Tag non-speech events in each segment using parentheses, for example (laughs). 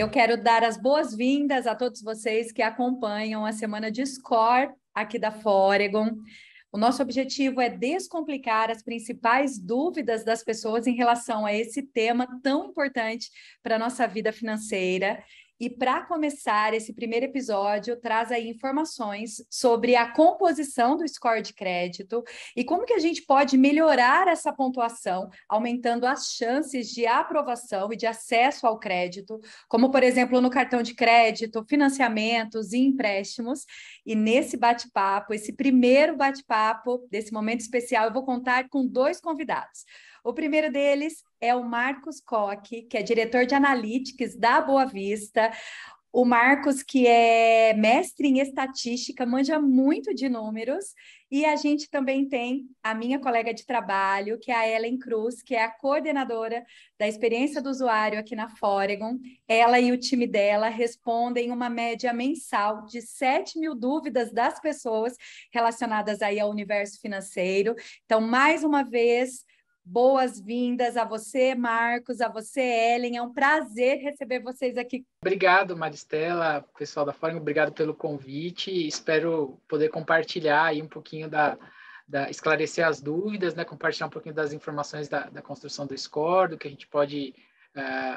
Eu quero dar as boas-vindas a todos vocês que acompanham a semana de Score aqui da Foregon. O nosso objetivo é descomplicar as principais dúvidas das pessoas em relação a esse tema tão importante para a nossa vida financeira e para começar esse primeiro episódio, traz aí informações sobre a composição do score de crédito e como que a gente pode melhorar essa pontuação, aumentando as chances de aprovação e de acesso ao crédito, como por exemplo no cartão de crédito, financiamentos e empréstimos. E nesse bate-papo, esse primeiro bate-papo desse momento especial, eu vou contar com dois convidados. O primeiro deles é o Marcos Koch, que é diretor de Analytics da Boa Vista. O Marcos, que é mestre em estatística, manja muito de números. E a gente também tem a minha colega de trabalho, que é a Ellen Cruz, que é a coordenadora da experiência do usuário aqui na Foregon. Ela e o time dela respondem uma média mensal de 7 mil dúvidas das pessoas relacionadas aí ao universo financeiro. Então, mais uma vez, Boas-vindas a você, Marcos, a você, Ellen. É um prazer receber vocês aqui. Obrigado, Maristela, pessoal da Fórum, obrigado pelo convite. Espero poder compartilhar aí um pouquinho da, da esclarecer as dúvidas, né? compartilhar um pouquinho das informações da, da construção do score, do que a gente pode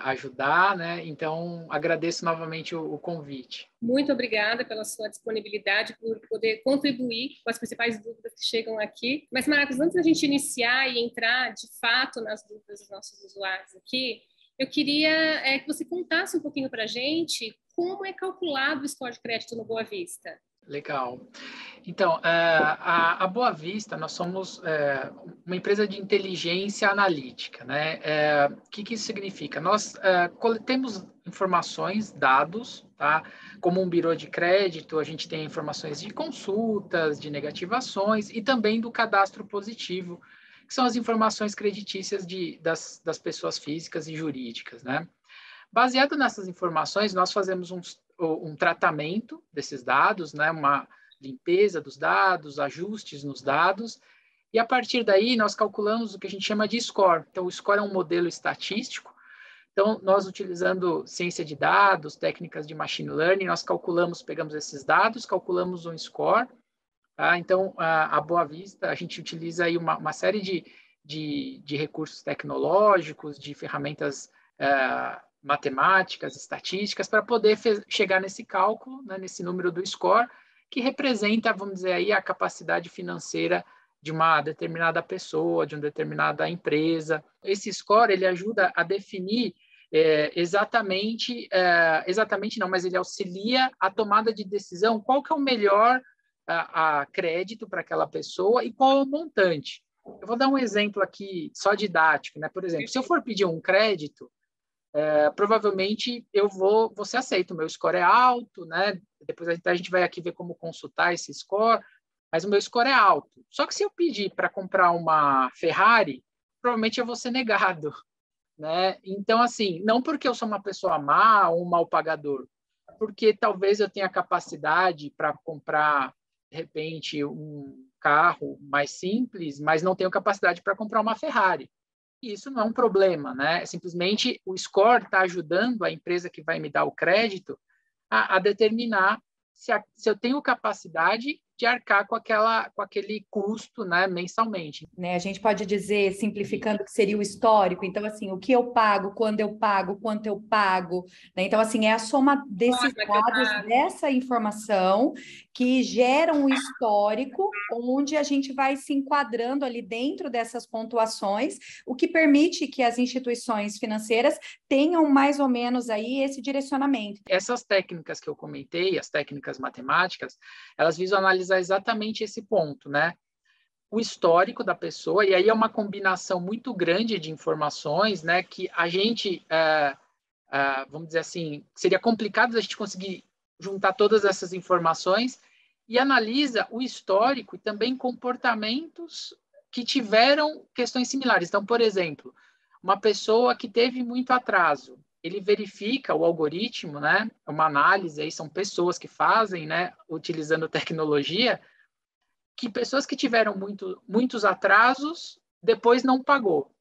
ajudar, né? Então, agradeço novamente o, o, convite. Muito obrigada pela sua disponibilidade, por poder contribuir com as principais dúvidas que chegam aqui. Mas, Marcos, antes da gente iniciar e entrar de fato nas dúvidas dos nossos usuários aqui, eu queria é, que você contasse um pouquinho para a gente como é calculado o score de crédito no Boa Vista. Legal. Então, é, a, Boa Vista, nós somos é, uma empresa de inteligência analítica, né? É, o que, que isso significa? Nós temos informações, dados, tá? Como um birô de crédito, a gente tem informações de consultas, de negativações e também do cadastro positivo, que são as informações creditícias de, das, das pessoas físicas e jurídicas, né? Baseado nessas informações, nós fazemos um, um tratamento desses dados, né, uma limpeza dos dados, ajustes nos dados, e a partir daí nós calculamos o que a gente chama de score. Então, o score é um modelo estatístico. Então, nós utilizando ciência de dados, técnicas de machine learning, nós calculamos, pegamos esses dados, calculamos um score. Tá? Então, a, a Boa Vista, a gente utiliza aí uma, uma série de, de, de recursos tecnológicos, de ferramentas uh, matemáticas, estatísticas, para poder chegar nesse cálculo, né, nesse número do score, que representa, vamos dizer aí, a capacidade financeira de uma determinada pessoa, de uma determinada empresa. Esse score ele ajuda a definir é, exatamente, é, exatamente não, mas ele auxilia a tomada de decisão, qual que é o melhor a, a crédito para aquela pessoa e qual é o montante. Eu vou dar um exemplo aqui só didático, né? Por exemplo, se eu for pedir um crédito, é, provavelmente eu vou, você aceita, o meu score é alto, né? Depois a gente vai aqui ver como consultar esse score, mas o meu score é alto. Só que se eu pedir para comprar uma Ferrari, provavelmente eu vou ser negado, (laughs) né? Então, assim, não porque eu sou uma pessoa má ou um mal pagador, porque talvez eu tenha capacidade para comprar, de repente, um carro mais simples, mas não tenho capacidade para comprar uma Ferrari. E isso não é um problema, né? Simplesmente o score está ajudando a empresa que vai me dar o crédito a, a determinar se, a, se eu tenho capacidade de arcar com, aquela, com aquele custo né, mensalmente. Né, a gente pode dizer, simplificando, que seria o histórico. Então, assim, o que eu pago, quando eu pago, quanto eu pago. Né? Então, assim, é a soma desses dados, dessa informação, que geram um histórico, onde a gente vai se enquadrando ali dentro dessas pontuações, o que permite que as instituições financeiras tenham mais ou menos aí esse direcionamento. Essas técnicas que eu comentei, as técnicas matemáticas, elas visam analisar analisar exatamente esse ponto, né? O histórico da pessoa, e aí é uma combinação muito grande de informações, né? Que a gente, é, é, vamos dizer assim, seria complicado a gente conseguir juntar todas essas informações e analisa o histórico e também comportamentos que tiveram questões similares. Então, por exemplo, uma pessoa que teve muito atraso, ele verifica o algoritmo, né? Uma análise aí são pessoas que fazem, né? Utilizando tecnologia, que pessoas que tiveram muito, muitos atrasos depois não pagou.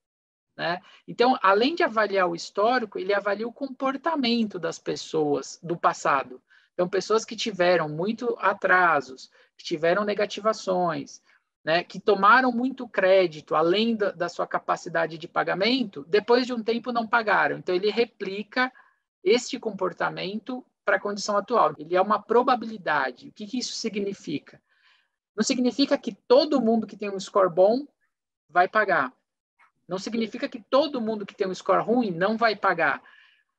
Né? Então, além de avaliar o histórico, ele avalia o comportamento das pessoas do passado. Então, pessoas que tiveram muito atrasos, que tiveram negativações, né, que tomaram muito crédito além da, da, sua capacidade de pagamento, depois de um tempo não pagaram. Então, ele replica este comportamento para a condição atual. Ele é uma probabilidade. O que, que isso significa? Não significa que todo mundo que tem um score bom vai pagar. Não significa que todo mundo que tem um score ruim não vai pagar.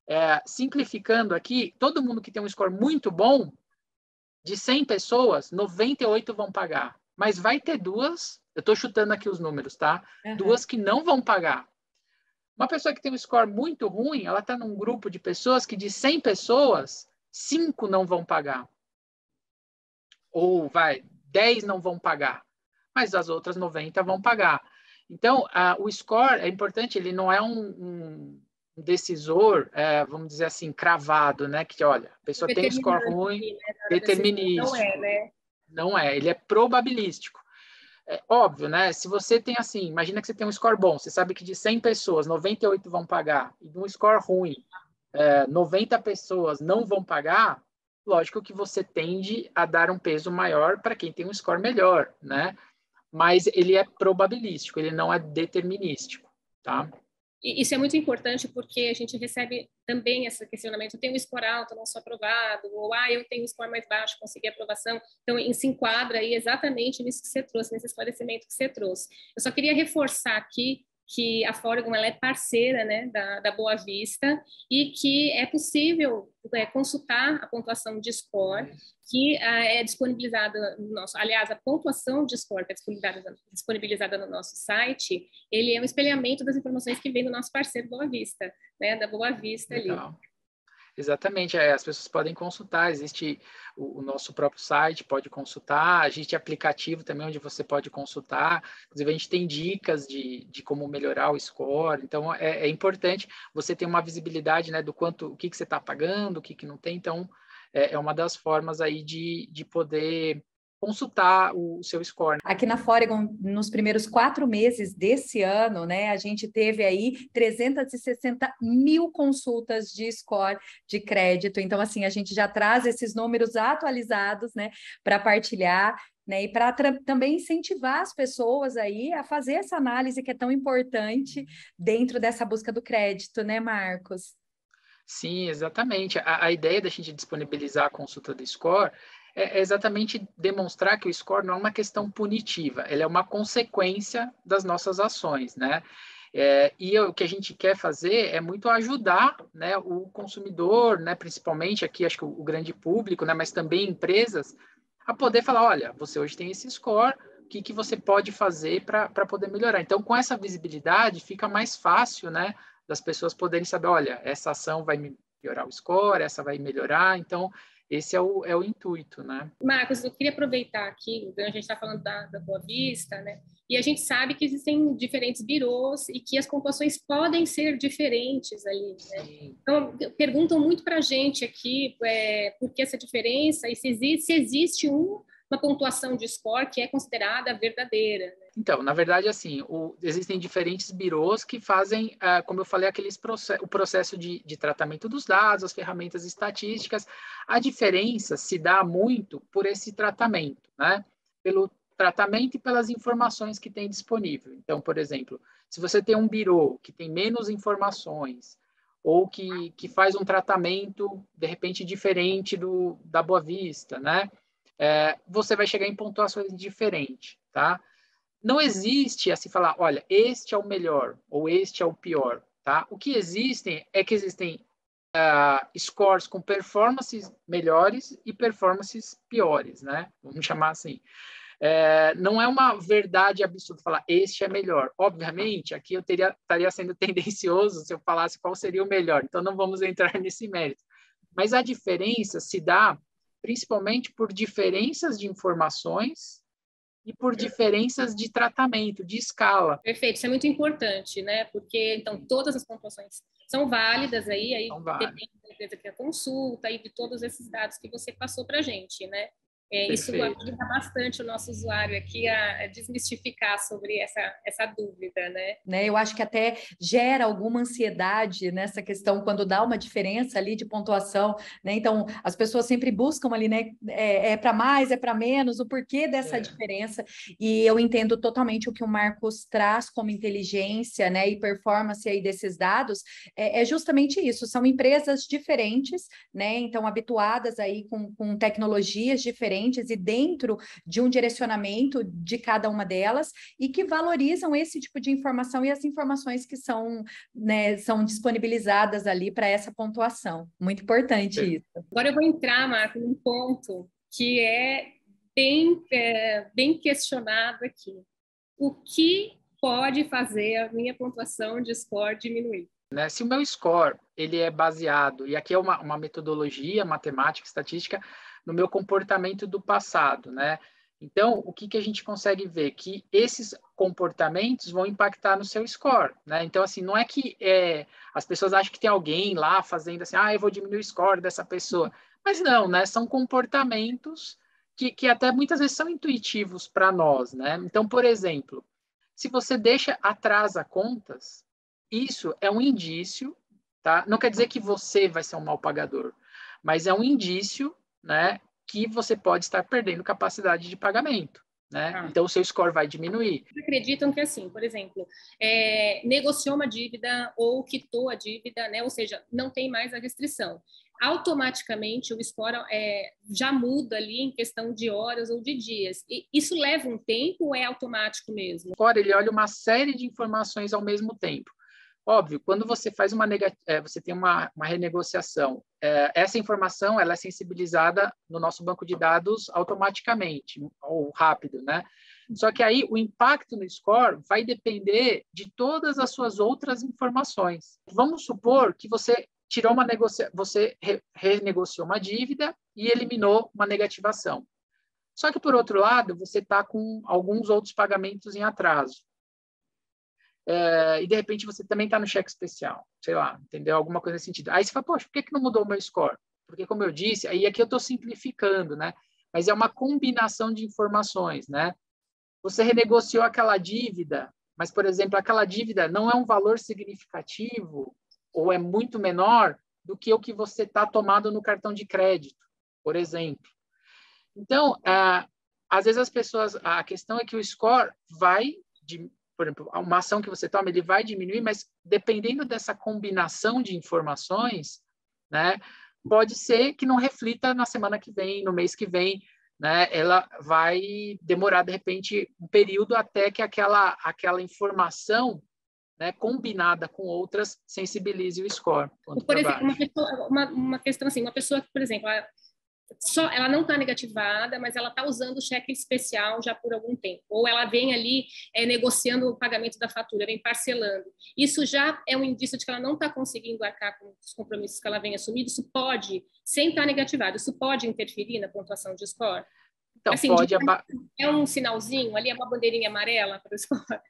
É, simplificando aqui, todo mundo que tem um score muito bom, de 100 pessoas, 98 vão pagar. Mas vai ter duas, eu estou chutando aqui os números, tá? Uhum. Duas que não vão pagar. Uma pessoa que tem um score muito ruim, ela está num grupo de pessoas que de 100 pessoas, cinco não vão pagar. Ou vai, 10 não vão pagar. Mas as outras 90 vão pagar. Então, o score é importante, ele não é um, um decisor, é, vamos dizer assim, cravado, né? Que, olha, a pessoa tem um score ruim, né? determinístico. Não é, né? Não é, ele é probabilístico. É óbvio, né? Se você tem assim, imagina que você tem um score bom, você sabe que de 100 pessoas, 98 vão pagar, e de um score ruim, é, 90 pessoas não vão pagar, lógico que você tende a dar um peso maior para quem tem um score melhor, né? Mas ele é probabilístico, ele não é determinístico, tá? Isso é muito importante porque a gente recebe também esse questionamento, eu tenho um score alto, não sou aprovado, ou ah, eu tenho um score mais baixo, consegui aprovação. Então, se enquadra aí exatamente nisso que você trouxe, nesse esclarecimento que você trouxe. Eu só queria reforçar aqui que a Foregon ela é parceira né, da, da Boa Vista e que é possível é, consultar a pontuação de score que ah, é disponibilizada no nosso, aliás, a pontuação de score que é disponibilizada, disponibilizada no nosso site, ele é um espelhamento das informações que vem do nosso parceiro Boa Vista, né, da Boa Vista Legal. ali. Exatamente, é, as pessoas podem consultar, existe o, o, nosso próprio site, pode consultar, existe aplicativo também onde você pode consultar, inclusive a gente tem dicas de, de como melhorar o score, então é, é importante você ter uma visibilidade né, do quanto, o que, que você está pagando, o que, que não tem, então é, é uma das formas aí de, de poder consultar o seu score. Aqui na Foregon, nos primeiros quatro meses desse ano, né, a gente teve aí 360 mil consultas de score de crédito. Então, assim, a gente já traz esses números atualizados, né, para partilhar. Né, e para também incentivar as pessoas aí a fazer essa análise que é tão importante dentro dessa busca do crédito, né, Marcos? Sim, exatamente. A, a ideia da gente disponibilizar a consulta do score é, é exatamente demonstrar que o score não é uma questão punitiva, ele é uma consequência das nossas ações, né? É, e o que a gente quer fazer é muito ajudar né, o consumidor, né, principalmente aqui, acho que o, o grande público, né, mas também empresas, a poder falar, olha, você hoje tem esse score, o que, que você pode fazer para poder melhorar? Então, com essa visibilidade, fica mais fácil né, das pessoas poderem saber, olha, essa ação vai melhorar o score, essa vai melhorar, então esse é o, é o intuito, né? Marcos, eu queria aproveitar aqui, a gente está falando da, da Boa Vista, né? E a gente sabe que existem diferentes birôs e que as pontuações podem ser diferentes ali, né? Então, perguntam muito para a gente aqui é, por que essa diferença e se existe, se existe um, uma pontuação de score que é considerada verdadeira. Né? Então, na verdade, assim, o, existem diferentes birôs que fazem, uh, como eu falei, aqueles process, o processo de, de tratamento dos dados, as ferramentas estatísticas. A diferença se dá muito por esse tratamento, né? Pelo tratamento e pelas informações que tem disponível. Então, por exemplo, se você tem um birô que tem menos informações ou que, que faz um tratamento, de repente, diferente do da Boa Vista, né? É, você vai chegar em pontuações diferentes, tá? Não existe assim falar, olha, este é o melhor ou este é o pior, tá? O que existem é que existem uh, scores com performances melhores e performances piores, né? Vamos chamar assim. É, não é uma verdade absoluta falar este é melhor. Obviamente, aqui eu teria, estaria sendo (laughs) tendencioso se eu falasse qual seria o melhor. Então, não vamos entrar (laughs) nesse mérito. Mas a diferença se dá principalmente por diferenças de informações e por diferenças de tratamento, de escala. Perfeito, isso é muito importante, né? Porque então todas as pontuações são válidas aí, aí depende da empresa que é a consulta e de todos esses dados que você passou para a gente, né? É, isso ajuda bastante o nosso usuário aqui a, a, desmistificar sobre essa, essa dúvida, né? né? Eu acho que até gera alguma ansiedade nessa questão quando dá uma diferença ali de pontuação, né? Então, as pessoas sempre buscam ali, né? É, é para mais, é para menos, o porquê dessa é. diferença. E eu entendo totalmente o que o Marcos traz como inteligência, né? E performance aí desses dados, é, é justamente isso. São empresas diferentes, né? Então, habituadas aí com, com tecnologias diferentes diferentes e dentro de um direcionamento de cada uma delas e que valorizam esse tipo de informação e as informações que são, né, são disponibilizadas ali para essa pontuação. Muito importante é. isso. Agora eu vou entrar, Marco, num ponto que é bem, é, bem questionado aqui. O que pode fazer a minha pontuação de score diminuir? Né? Se o meu score ele é baseado, e aqui é uma, uma metodologia matemática, estatística, no meu comportamento do passado, né? Então, o que, que a gente consegue ver? Que esses comportamentos vão impactar no seu score, né? Então, assim, não é que é, as pessoas acham que tem alguém lá fazendo assim, ah, eu vou diminuir o score dessa pessoa. Mas não, né? São comportamentos que, que até muitas vezes são intuitivos para nós, né? Então, por exemplo, se você deixa atrasa contas, isso é um indício, tá? Não quer dizer que você vai ser um mal pagador, mas é um indício né, que você pode estar perdendo capacidade de pagamento. Né? Ah. Então, o seu score vai diminuir. Acreditam que, assim, por exemplo, é, negociou uma dívida ou quitou a dívida, né? ou seja, não tem mais a restrição. Automaticamente, o score é, já muda ali em questão de horas ou de dias. E isso leva um tempo ou é automático mesmo? O score, ele olha uma série de informações ao mesmo tempo. Óbvio, quando você faz uma é, você tem uma, uma renegociação, é, essa informação ela é sensibilizada no nosso banco de dados automaticamente ou rápido, né? Só que aí o impacto no score vai depender de todas as suas outras informações. Vamos supor que você tirou uma negocia você re renegociou uma dívida e eliminou uma negativação. Só que por outro lado, você está com alguns outros pagamentos em atraso é, e de repente você também está no cheque especial, sei lá, entendeu? Alguma coisa nesse sentido. Aí você fala, poxa, por que, que não mudou o meu score? Porque, como eu disse, aí aqui eu estou simplificando, né? Mas é uma combinação de informações, né? Você renegociou aquela dívida, mas, por exemplo, aquela dívida não é um valor significativo ou é muito menor do que o que você está tomado no cartão de crédito, por exemplo. Então, ah, às vezes as pessoas, a questão é que o score vai de, por exemplo, uma ação que você toma, ele vai diminuir, mas dependendo dessa combinação de informações, né, pode ser que não reflita na semana que vem, no mês que vem, né, ela vai demorar, de repente, um período até que aquela, aquela informação né, combinada com outras sensibilize o score. Por exemplo, uma, pessoa, uma, uma, questão assim, uma pessoa que, por exemplo, só ela não está negativada, mas ela está usando o cheque especial já por algum tempo. Ou ela vem ali é, negociando o pagamento da fatura, vem parcelando. Isso já é um indício de que ela não está conseguindo arcar com os compromissos que ela vem assumindo. Isso pode, sem estar tá negativado, isso pode interferir na pontuação de score? Então, assim, pode... É um sinalzinho, ali é uma bandeirinha amarela para o score?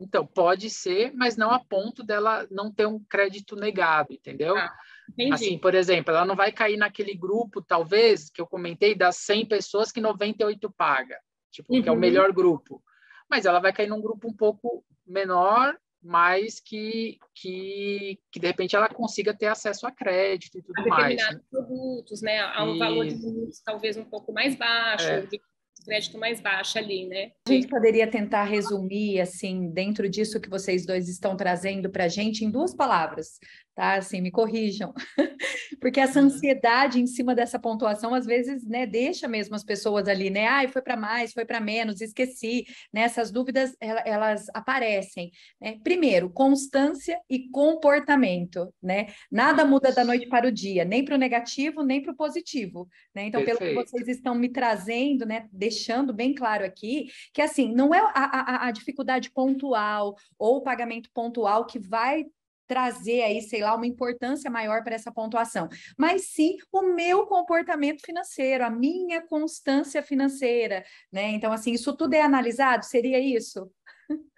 Então, pode ser, mas não a ponto dela não ter um crédito negado, entendeu? Ah. Entendi. Assim, por exemplo, ela não vai cair naquele grupo, talvez, que eu comentei, das 100 pessoas que 98 paga, tipo, uhum. que é o uhum. melhor grupo. Mas ela vai cair num grupo um pouco menor, mas que, que, que de repente ela consiga ter acesso a crédito e tudo a mais. Determinados né? produtos, né? A um e... valor de produtos talvez um pouco mais baixo, é. de crédito mais baixa ali, né? A gente poderia tentar resumir, assim, dentro disso que vocês dois estão trazendo para a gente, em duas palavras, tá? Assim, me corrijam. (laughs) Porque essa ansiedade em cima dessa pontuação, às vezes, né, deixa mesmo as pessoas ali, né? Ai, foi para mais, foi para menos, esqueci, né? Essas dúvidas, elas aparecem. Né? Primeiro, constância e comportamento, né? Nada muda da noite para o dia, nem para o negativo, nem para o positivo, né? Então, Perfeito. pelo que vocês estão me trazendo, né, deixando bem claro aqui, que assim, não é a, a, a dificuldade pontual ou o pagamento pontual que vai trazer aí, sei lá, uma importância maior para essa pontuação, mas sim o meu comportamento financeiro, a minha constância financeira, né? Então, assim, isso tudo é analisado? Seria isso?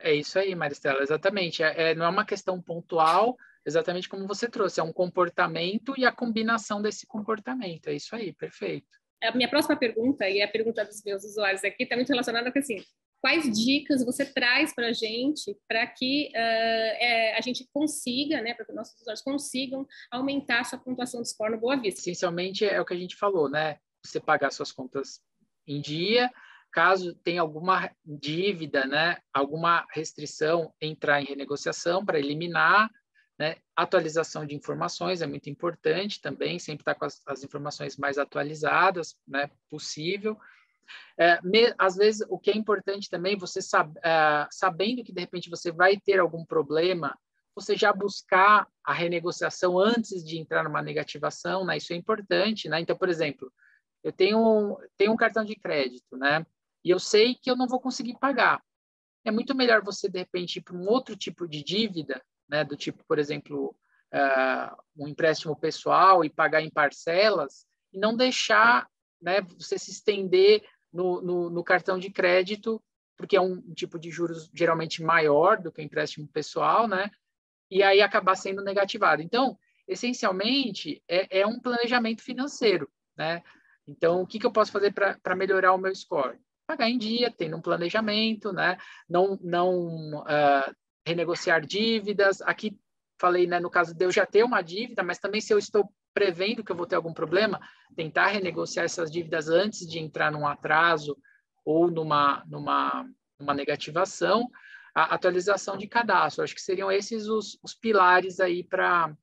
É isso aí, Maristela, exatamente. É, é, não é uma questão pontual, exatamente como você trouxe, é um comportamento e a combinação desse comportamento. É isso aí, perfeito. a minha próxima pergunta, e a pergunta dos meus usuários aqui, está muito relacionada com assim, quais dicas você traz para a gente para que uh, é, a gente consiga, né, para que nossos usuários consigam aumentar a sua pontuação de score no Boa Vista? Essencialmente é o que a gente falou, né? Você pagar suas contas em dia, caso tenha alguma dívida, né, alguma restrição, entrar em renegociação para eliminar, né? Atualização de informações é muito importante também, sempre estar tá com as, as informações mais atualizadas, né, possível. É, me, às vezes, o que é importante também, você sab, é, sabendo que de repente você vai ter algum problema, você já buscar a renegociação antes de entrar numa negativação, né? Isso é importante, né? Então, por exemplo, eu tenho, tenho um cartão de crédito, né? E eu sei que eu não vou conseguir pagar. É muito melhor você, de repente, ir para um outro tipo de dívida, né? Do tipo, por exemplo, uh, um empréstimo pessoal e pagar em parcelas, e não deixar né, você se estender no, no, no, cartão de crédito, porque é um tipo de juros geralmente maior do que o empréstimo pessoal, né? E aí acabar sendo negativado. Então, essencialmente, é, é um planejamento financeiro, né? Então, o que, que eu posso fazer para melhorar o meu score? Pagar em dia, tendo um planejamento, né? Não, não uh, renegociar dívidas. Aqui falei, né, no caso de eu já ter uma dívida, mas também se eu estou prevendo que eu vou ter algum problema, tentar renegociar essas dívidas antes de entrar num atraso ou numa, numa, numa negativação, a atualização de cadastro. Acho que seriam esses os, os pilares aí para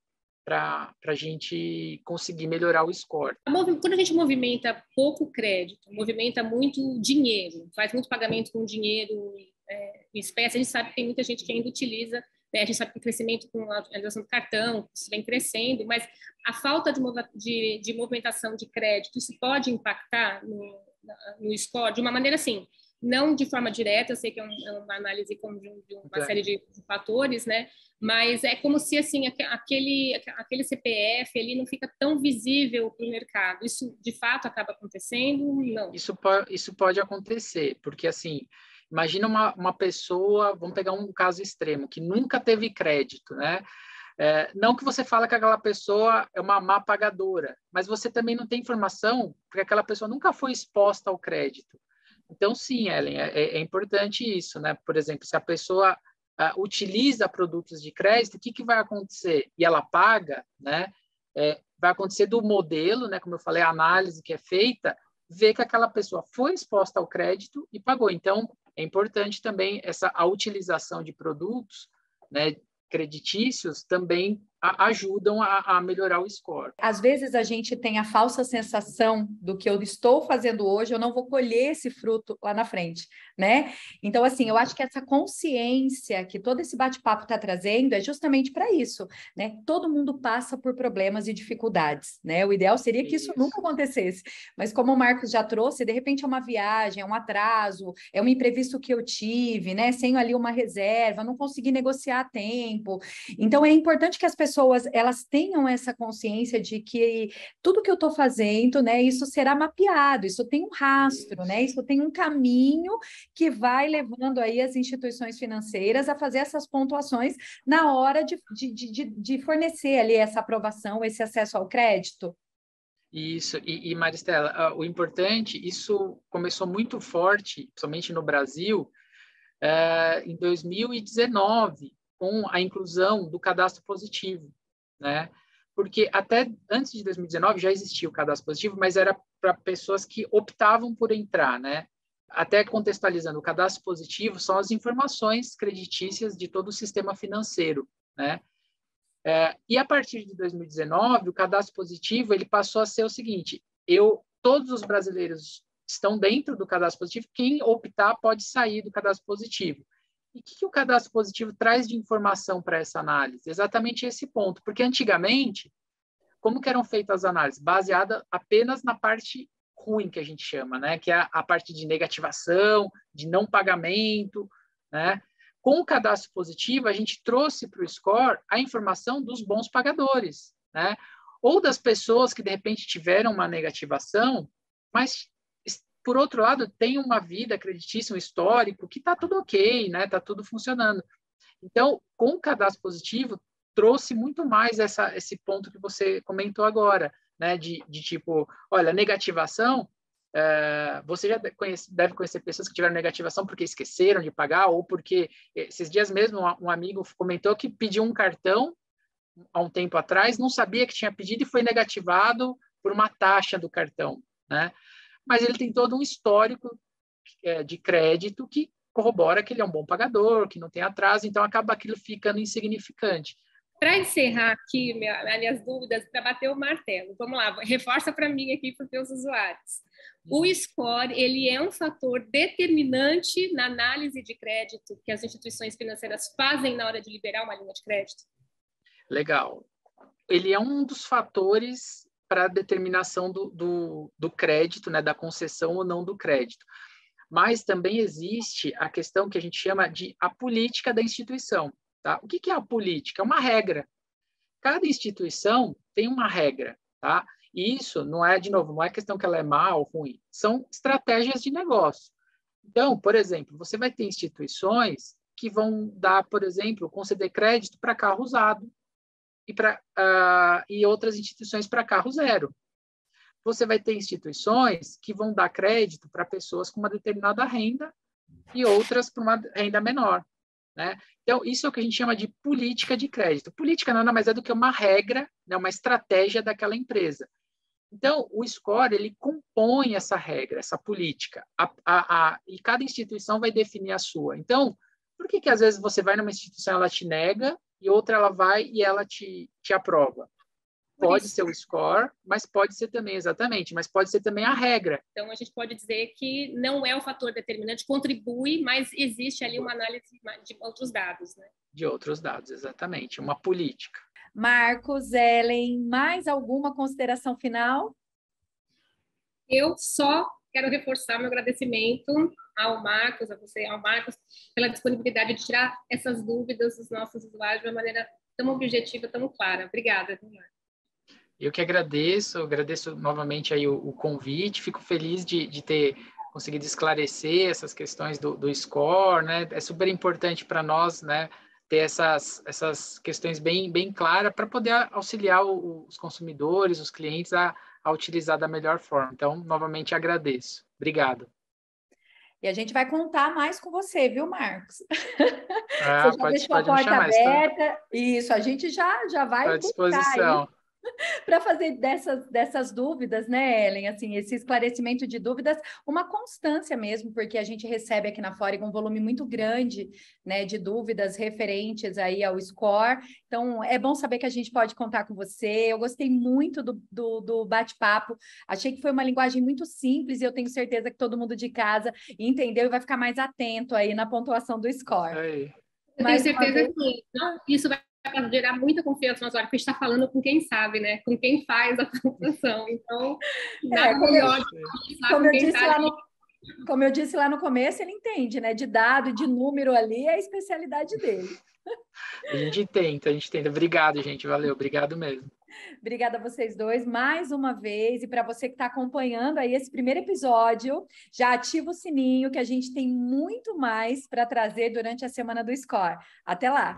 para a gente conseguir melhorar o score. Quando a gente movimenta pouco crédito, movimenta muito dinheiro, faz muito pagamento com dinheiro é, em espécie, a gente sabe que tem muita gente que ainda utiliza né? A gente sabe que o crescimento com a atualização do cartão, isso vem crescendo, mas a falta de, de, de movimentação de crédito, isso pode impactar no, no score de uma maneira assim, não de forma direta, eu sei que é, um, é uma análise de uma série de, fatores, né? Mas é como se assim aquele aquele CPF ele não fica tão visível para o mercado. Isso de fato acaba acontecendo? Não. Isso pode, isso pode acontecer, porque assim Imagina uma, uma pessoa, vamos pegar um caso extremo, que nunca teve crédito, né? É, não que você fala que aquela pessoa é uma má pagadora, mas você também não tem informação porque aquela pessoa nunca foi exposta ao crédito. Então, sim, Ellen, é, é, é importante isso, né? Por exemplo, se a pessoa utiliza produtos de crédito, o que, que vai acontecer? E ela paga, né? É, vai acontecer do modelo, né? Como eu falei, a análise que é feita, ver que aquela pessoa foi exposta ao crédito e pagou. Então, é importante também essa a utilização de produtos né, creditícios também a, ajudam a, a, melhorar o score. Às vezes a gente tem a falsa sensação do que eu estou fazendo hoje, eu não vou colher esse fruto lá na frente, né? Então, assim, eu acho que essa consciência que todo esse bate-papo está trazendo é justamente para isso, né? Todo mundo passa por problemas e dificuldades, né? O ideal seria que isso, isso nunca acontecesse, mas como o Marcos já trouxe, de repente é uma viagem, é um atraso, é um imprevisto que eu tive, né? Sem ali uma reserva, não consegui negociar a tempo. Então, é importante que as pessoas pessoas elas tenham essa consciência de que tudo que eu estou fazendo, né, isso será mapeado, isso tem um rastro, né, isso tem um caminho que vai levando aí as instituições financeiras a fazer essas pontuações na hora de, de, de, de fornecer ali essa aprovação, esse acesso ao crédito. Isso, e, e Maristela, o importante, isso começou muito forte, principalmente no Brasil, é, em 2019, com a inclusão do cadastro positivo, né? Porque até antes de 2019 já existia o cadastro positivo, mas era para pessoas que optavam por entrar, né? Até contextualizando, o cadastro positivo são as informações creditícias de todo o sistema financeiro, né? É, e a partir de 2019, o cadastro positivo ele passou a ser o seguinte: eu, todos os brasileiros estão dentro do cadastro positivo. Quem optar pode sair do cadastro positivo. E o que, que o cadastro positivo traz de informação para essa análise? Exatamente esse ponto, porque antigamente, como que eram feitas as análises? Baseada apenas na parte ruim que a gente chama, né? Que é a, parte de negativação, de não pagamento, né? Com o cadastro positivo, a gente trouxe para o score a informação dos bons pagadores, né? Ou das pessoas que de repente tiveram uma negativação, mas por outro lado, tem uma vida creditícia, um histórico, que está tudo ok, né? Está tudo funcionando. Então, com o cadastro positivo, trouxe muito mais essa, esse ponto que você comentou agora, né, de, de tipo, olha, negativação, é, você já conhece, deve conhecer pessoas que tiveram negativação porque esqueceram de pagar ou porque esses dias mesmo um amigo comentou que pediu um cartão há um tempo atrás, não sabia que tinha pedido e foi negativado por uma taxa do cartão, né? Mas ele tem todo um histórico é, de crédito que corrobora que ele é um bom pagador, que não tem atraso, então acaba aquilo ficando insignificante. Para encerrar aqui minha, minhas dúvidas, para bater o martelo, vamos lá, reforça para mim aqui para os meus usuários. O score ele é um fator determinante na análise de crédito que as instituições financeiras fazem na hora de liberar uma linha de crédito. Legal. Ele é um dos fatores para a determinação do, do, do crédito, né, da concessão ou não do crédito. Mas também existe a questão que a gente chama de a política da instituição. Tá? O que, que é a política? É uma regra. Cada instituição tem uma regra. Tá? E isso não é, de novo, não é questão que ela é má ou ruim, são estratégias de negócio. Então, por exemplo, você vai ter instituições que vão dar, por exemplo, conceder crédito para carro usado e, uh, e outras instituições para carro zero. Você vai ter instituições que vão dar crédito para pessoas com uma determinada renda e outras para uma renda menor. Né? Então, isso é o que a gente chama de política de crédito. Política nada mais é do que uma regra, né, uma estratégia daquela empresa. Então, o score ele compõe essa regra, essa política, a, a, a, e cada instituição vai definir a sua. Então, por que, que às vezes você vai numa instituição ela te nega e outra ela vai e ela te, te aprova. Pode ser o score, mas pode ser também, exatamente, mas pode ser também a regra. Então, a gente pode dizer que não é o fator determinante, contribui, mas existe ali uma análise de outros dados, né? De outros dados, exatamente, uma política. Marcos, Ellen, mais alguma consideração final? Eu só quero reforçar meu agradecimento ao Marcos, a você, ao Marcos, pela disponibilidade de tirar essas dúvidas dos nossos usuários de uma maneira tão objetiva, tão clara. Obrigada, Marcos. Eu que agradeço, agradeço novamente aí o, o convite, fico feliz de, de, ter conseguido esclarecer essas questões do, do score, né? É super importante para nós, né? Ter essas, essas questões bem, bem claras para poder auxiliar os consumidores, os clientes a, a utilizar da melhor forma. Então, novamente agradeço. Obrigado. E a gente vai contar mais com você, viu, Marcos? (laughs) Ah, você já pode, deixou a porta aberta. Isso, a gente já, já vai. À disposição. Aí (laughs) para fazer dessas, dessas dúvidas, né, Ellen? Assim, esse esclarecimento de dúvidas, uma constância mesmo, porque a gente recebe aqui na Fóriga um volume muito grande, né, de dúvidas referentes aí ao score. Então, é bom saber que a gente pode contar com você. Eu gostei muito do, do, do bate-papo. Achei que foi uma linguagem muito simples e eu tenho certeza que todo mundo de casa entendeu e vai ficar mais atento aí na pontuação do score. Aí. Eu tenho certeza que isso vai para gerar muita confiança no usuário, porque a gente está falando com quem sabe, né? Com quem faz a (laughs) computação. Então, é, nada é, melhor como eu disse lá no, Como eu disse lá no começo, ele entende, né? De dado e de número ali é a especialidade dele. A gente tenta, a gente tenta. Obrigado, gente. Valeu, obrigado mesmo. Obrigada a vocês dois mais uma vez. E para você que está acompanhando aí esse primeiro episódio, já ativa o sininho que a gente tem muito mais para trazer durante a semana do Score. Até lá!